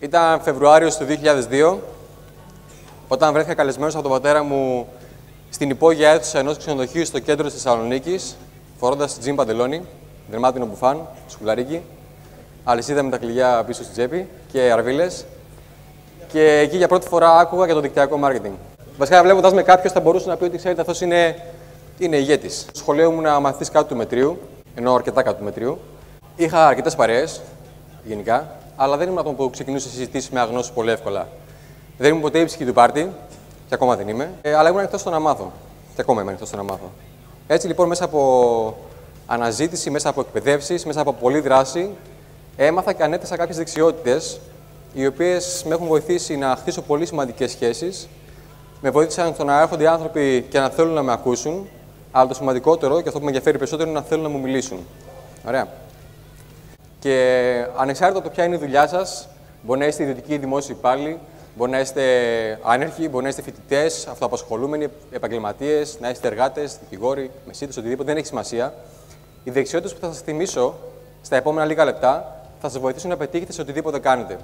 Ήταν Φεβρουάριος του 2002, όταν βρέθηκα καλεσμένος από τον πατέρα μου στην υπόγεια αίθουσα ενός ξενοδοχείου στο κέντρο της Θεσσαλονίκης, φορώντας τζιν παντελόνι, δερμάτινο μπουφάν, σκουλαρίκι, αλυσίδα με τα κλειδιά πίσω στη τσέπη και αρβίλες. Και εκεί για πρώτη φορά άκουγα για το δικτυακό μάρκετινγκ. Βασικά, βλέποντας με κάποιος, θα μπορούσε να πει ότι ξέρετε, αυτός είναι, είναι ηγέτης. Στο σχολείο ήμουν μαθητή κάτω του μετρίου, ενώ αρκετά κάτω του μετρίου. Είχα αρκετές παρέες, γενικά, αλλά δεν ήμουν άτομο που ξεκινούσε συζητήσει με αγνώσεις πολύ εύκολα. Δεν ήμουν ποτέ ύψη του πάρτι, και ακόμα δεν είμαι, ε, αλλά ήμουν ανοιχτός στο να μάθω. Και ακόμα είμαι ανοιχτός στο να μάθω. Έτσι λοιπόν, μέσα από αναζήτηση, μέσα από εκπαιδεύσεις, μέσα από πολλή δράση, έμαθα και ανέθεσα κάποιες δεξιότητες, οι οποίες με έχουν βοηθήσει να χτίσω πολύ σημαντικές σχέσεις. Με βοήθησαν στο να έρχονται οι άνθρωποι και να θέλουν να με ακούσουν, αλλά το σημαντικότερο και αυτό που με ενδιαφέρει περισσότερο είναι να θέλουν να μου μιλήσουν. Ωραία. Και ανεξάρτητα από το ποια είναι η δουλειά σας, μπορεί να είστε ιδιωτικοί ή δημόσιοι υπάλληλοι, μπορεί να είστε άνεργοι, μπορεί να είστε φοιτητές, αυτοαπασχολούμενοι, επαγγελματίες, να είστε εργάτες, δικηγόροι, μεσίτες, οτιδήποτε, δεν έχει σημασία. Οι δεξιότητες που θα σας θυμίσω στα επόμενα λίγα λεπτά θα σας βοηθήσουν να πετύχετε σε οτιδήποτε κάνετε.